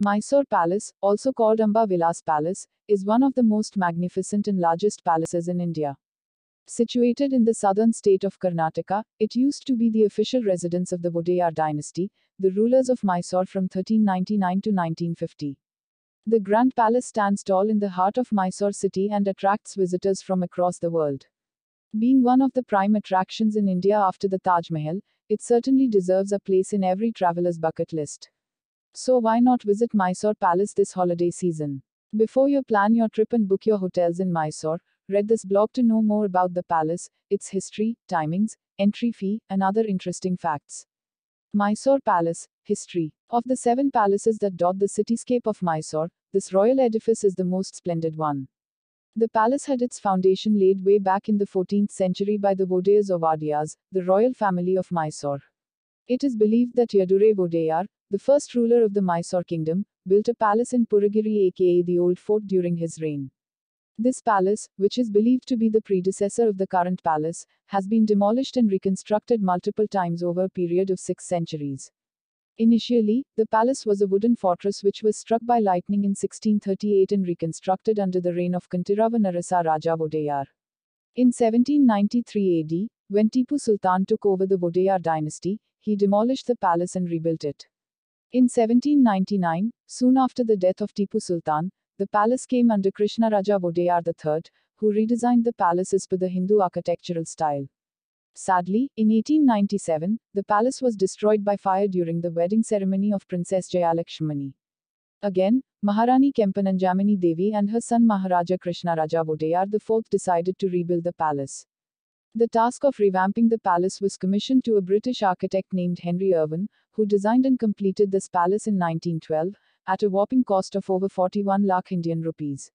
Mysore Palace, also called Amba Vilas Palace, is one of the most magnificent and largest palaces in India. Situated in the southern state of Karnataka, it used to be the official residence of the Vodeyar dynasty, the rulers of Mysore from 1399 to 1950. The Grand Palace stands tall in the heart of Mysore city and attracts visitors from across the world. Being one of the prime attractions in India after the Taj Mahal, it certainly deserves a place in every traveler's bucket list. So why not visit Mysore Palace this holiday season? Before you plan your trip and book your hotels in Mysore, read this blog to know more about the palace, its history, timings, entry fee, and other interesting facts. Mysore Palace History Of the seven palaces that dot the cityscape of Mysore, this royal edifice is the most splendid one. The palace had its foundation laid way back in the 14th century by the Vodeyars of Wadiyas, the royal family of Mysore. It is believed that Yadurai Vodeyar, the first ruler of the Mysore kingdom, built a palace in Puragiri aka the Old Fort during his reign. This palace, which is believed to be the predecessor of the current palace, has been demolished and reconstructed multiple times over a period of six centuries. Initially, the palace was a wooden fortress which was struck by lightning in 1638 and reconstructed under the reign of Kantirava Narasa Raja Vodeyar. In 1793 AD, when Tipu Sultan took over the Vodeyar dynasty, he demolished the palace and rebuilt it. In 1799, soon after the death of Tipu Sultan, the palace came under Krishnaraja Vodeyar III, who redesigned the palace as per the Hindu architectural style. Sadly, in 1897, the palace was destroyed by fire during the wedding ceremony of Princess Jayalakshmani. Again, Maharani Kempananjamani Devi and her son Maharaja Krishnaraja Vodeyar IV decided to rebuild the palace. The task of revamping the palace was commissioned to a British architect named Henry Irwin, who designed and completed this palace in 1912, at a whopping cost of over 41 lakh Indian rupees.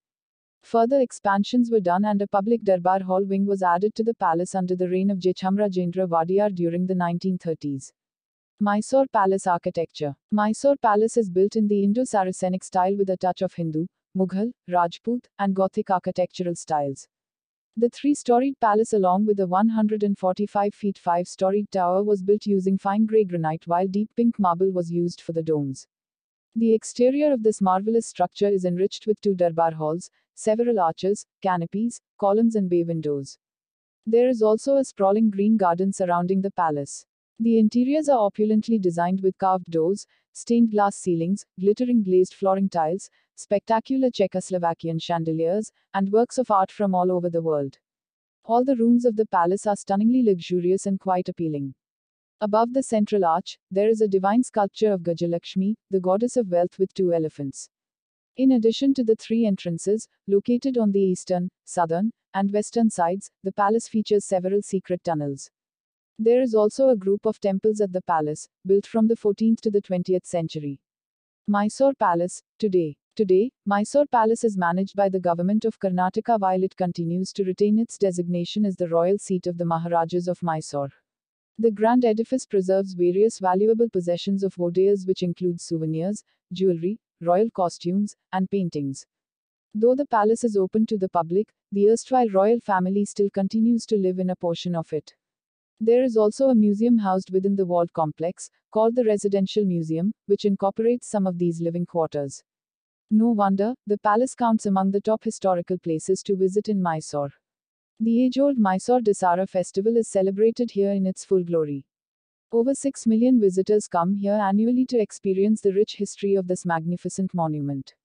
Further expansions were done and a public Darbar hall wing was added to the palace under the reign of Jechamrajendra Wadiyar during the 1930s. Mysore Palace Architecture Mysore Palace is built in the Indo-Saracenic style with a touch of Hindu, Mughal, Rajput, and Gothic architectural styles. The three-storied palace along with a 145 feet five-storied tower was built using fine grey granite while deep pink marble was used for the domes. The exterior of this marvelous structure is enriched with two darbar halls, several arches, canopies, columns and bay windows. There is also a sprawling green garden surrounding the palace. The interiors are opulently designed with carved doors, stained glass ceilings, glittering glazed flooring tiles, spectacular Czechoslovakian chandeliers, and works of art from all over the world. All the rooms of the palace are stunningly luxurious and quite appealing. Above the central arch, there is a divine sculpture of Gajalakshmi, the goddess of wealth with two elephants. In addition to the three entrances, located on the eastern, southern, and western sides, the palace features several secret tunnels. There is also a group of temples at the palace, built from the 14th to the 20th century. Mysore Palace, today. Today, Mysore Palace is managed by the government of Karnataka while it continues to retain its designation as the royal seat of the Maharajas of Mysore. The grand edifice preserves various valuable possessions of Vodeyars which include souvenirs, jewelry, royal costumes, and paintings. Though the palace is open to the public, the erstwhile royal family still continues to live in a portion of it. There is also a museum housed within the walled complex, called the Residential Museum, which incorporates some of these living quarters. No wonder, the palace counts among the top historical places to visit in Mysore. The age old Mysore Dasara festival is celebrated here in its full glory. Over 6 million visitors come here annually to experience the rich history of this magnificent monument.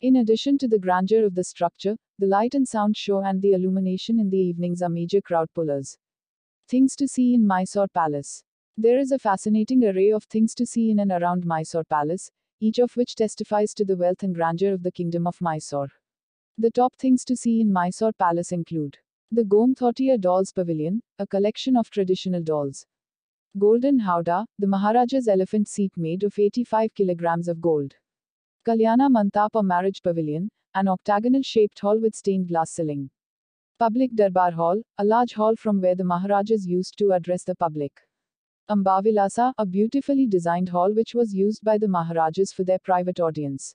In addition to the grandeur of the structure, the light and sound show and the illumination in the evenings are major crowd pullers. Things to see in Mysore Palace. There is a fascinating array of things to see in and around Mysore Palace, each of which testifies to the wealth and grandeur of the kingdom of Mysore. The top things to see in Mysore Palace include the Gomthotia Dolls Pavilion, a collection of traditional dolls. Golden Howdah, the Maharaja's elephant seat made of 85 kilograms of gold. Kalyana Mantap marriage pavilion, an octagonal shaped hall with stained glass ceiling. Public Darbar Hall, a large hall from where the Maharajas used to address the public. Ambavilasa, a beautifully designed hall which was used by the Maharajas for their private audience.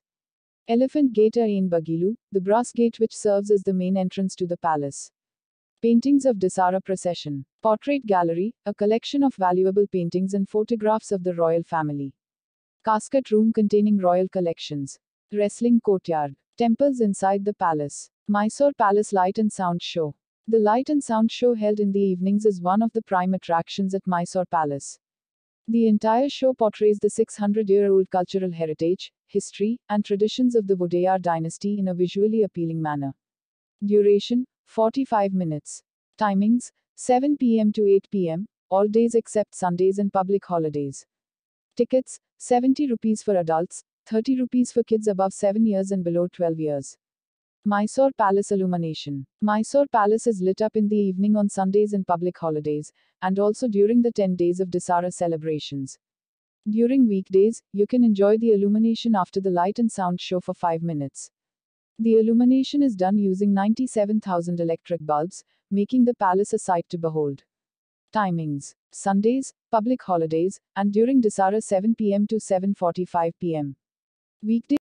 Elephant Gate in Bagilu, the brass gate which serves as the main entrance to the palace. Paintings of Dasara procession. Portrait gallery, a collection of valuable paintings and photographs of the royal family. Casket room containing royal collections. Wrestling courtyard. Temples inside the palace. Mysore Palace Light and Sound Show. The light and sound show held in the evenings is one of the prime attractions at Mysore Palace. The entire show portrays the 600 year old cultural heritage, history, and traditions of the Wadeyar dynasty in a visually appealing manner. Duration 45 minutes. Timings 7 pm to 8 pm, all days except Sundays and public holidays. Tickets 70 rupees for adults, 30 rupees for kids above 7 years and below 12 years. Mysore Palace Illumination. Mysore Palace is lit up in the evening on Sundays and public holidays, and also during the 10 days of Dasara celebrations. During weekdays, you can enjoy the illumination after the light and sound show for 5 minutes. The illumination is done using 97,000 electric bulbs, making the palace a sight to behold. Timings Sundays, public holidays, and during Dasara 7 pm to 7:45 pm. Weekday